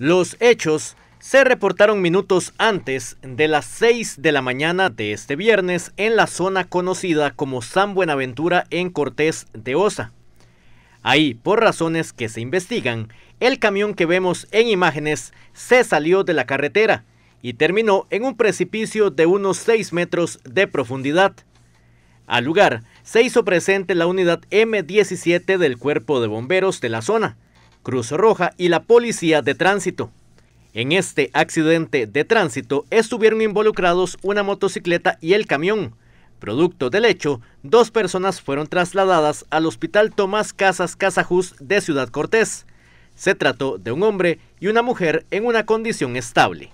Los hechos se reportaron minutos antes de las 6 de la mañana de este viernes en la zona conocida como San Buenaventura en Cortés de Osa. Ahí, por razones que se investigan, el camión que vemos en imágenes se salió de la carretera y terminó en un precipicio de unos 6 metros de profundidad. Al lugar se hizo presente la unidad M17 del Cuerpo de Bomberos de la zona, Cruz Roja y la Policía de Tránsito. En este accidente de tránsito estuvieron involucrados una motocicleta y el camión. Producto del hecho, dos personas fueron trasladadas al Hospital Tomás Casas Casajus de Ciudad Cortés. Se trató de un hombre y una mujer en una condición estable.